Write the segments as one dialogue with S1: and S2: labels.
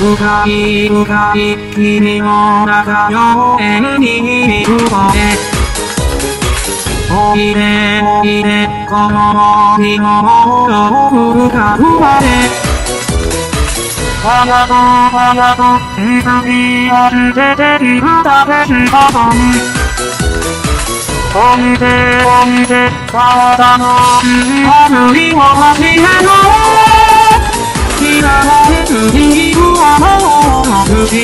S1: 深い深い君の中の縁にこえおいでおいでこの森の深くまで。あやとあやと水着を着てているだけしかとにおいおい体の尻を塗りを始めろらわれずに行くわもうに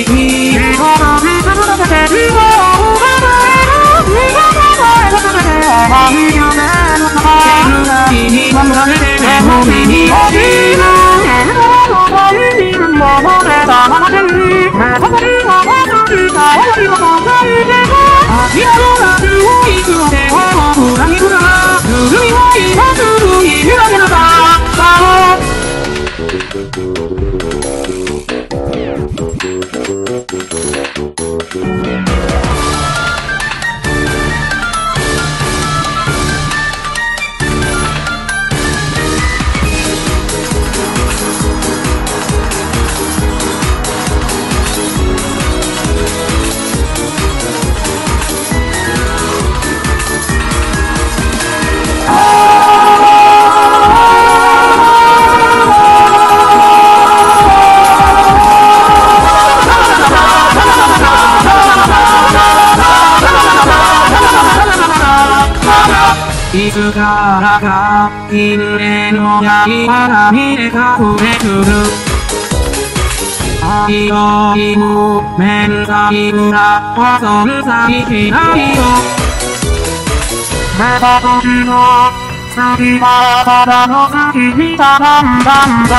S1: 手を続けてるわお前の身が離れ続けて甘い夢の中に守られても身に落ちこぼれはまた歌をいでも諦めなくいつまでもらにるは今ぬるい言なかったいつからか、犬への刃が見え隠れくる。愛の犬、面体裏、遊んさいしないよ。目た時の、次はただの先にただんだんだ。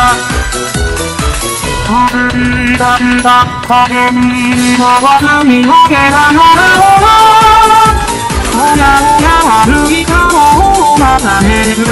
S1: 飛び出した影に回わずにのけがなるほど。Bye.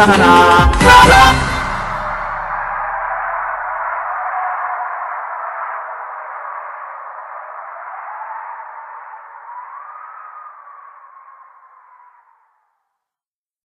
S1: la la la